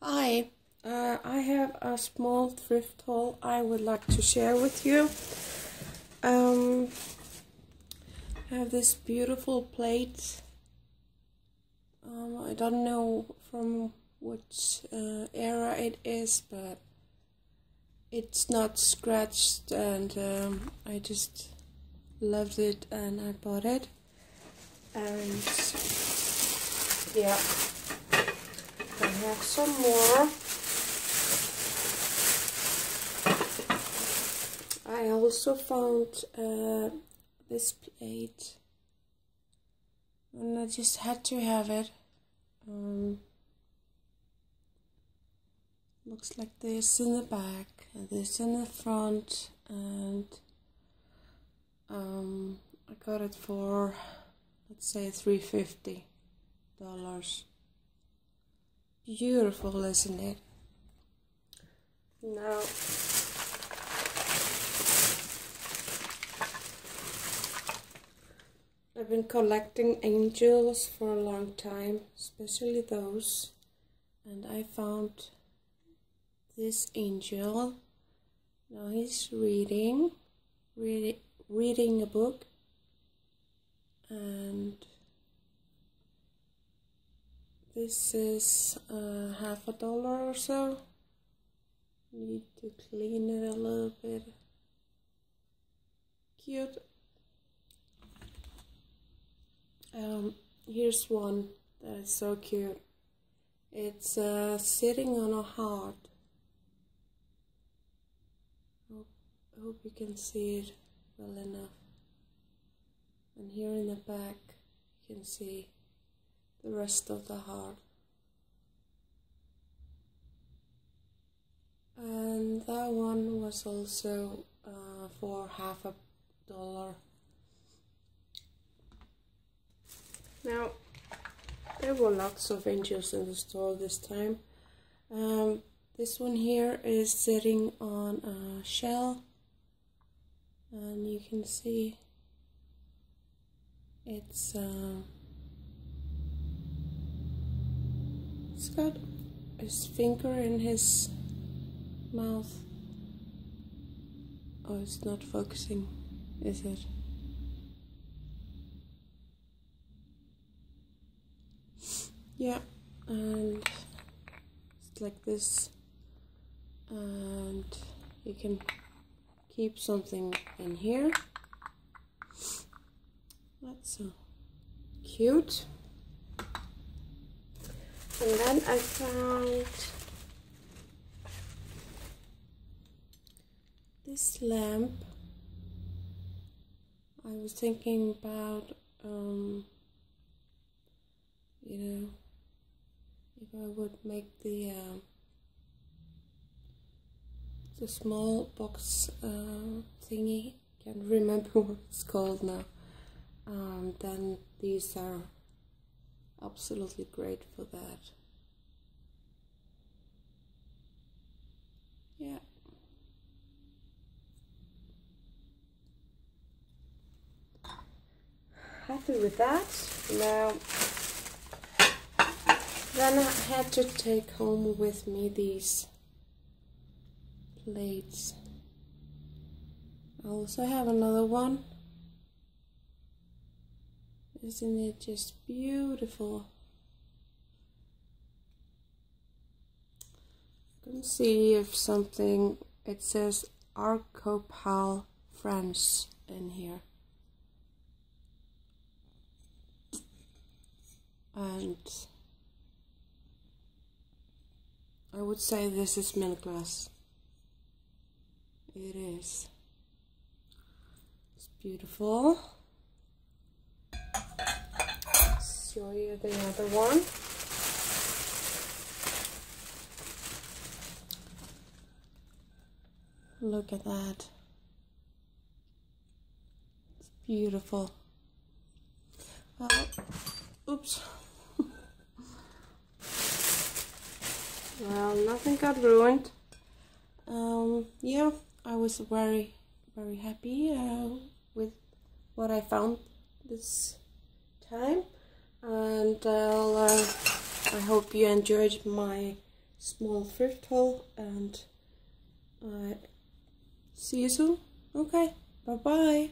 Hi, uh, I have a small thrift haul I would like to share with you. Um, I have this beautiful plate. Um, I don't know from which uh, era it is, but it's not scratched, and um, I just loved it and I bought it. And yeah. I have some more. I also found uh, this plate and I just had to have it. Um, looks like this in the back, this in the front, and um, I got it for let's say three fifty dollars. Beautiful, isn't it? Now, I've been collecting angels for a long time, especially those, and I found this angel. Now he's reading, reading, reading a book, and this is uh, half a dollar or so. Need to clean it a little bit. Cute. Um, here's one that is so cute. It's uh, sitting on a heart. Hope you can see it well enough. And here in the back, you can see the rest of the heart. And that one was also uh, for half a dollar. Now, there were lots of angels in the store this time. Um, this one here is sitting on a shell, and you can see it's. Uh, He's got his finger in his mouth. Oh, it's not focusing, is it? Yeah, and it's like this, and you can keep something in here. That's so cute. And then I found this lamp. I was thinking about, um, you know, if I would make the uh, the small box uh, thingy. Can't remember what it's called now. Um, then these are absolutely great for that. Yeah. Happy with that. Now, then I had to take home with me these plates. I also have another one isn't it just beautiful? Can see if something, it says Arcopal France in here. And I would say this is milk glass. It is. It's beautiful. Show you the other one. Look at that. It's beautiful. Well, oops. well, nothing got ruined. Um, yeah, I was very, very happy uh, with what I found this time and uh, I hope you enjoyed my small thrift haul and I see you soon. Okay, bye bye.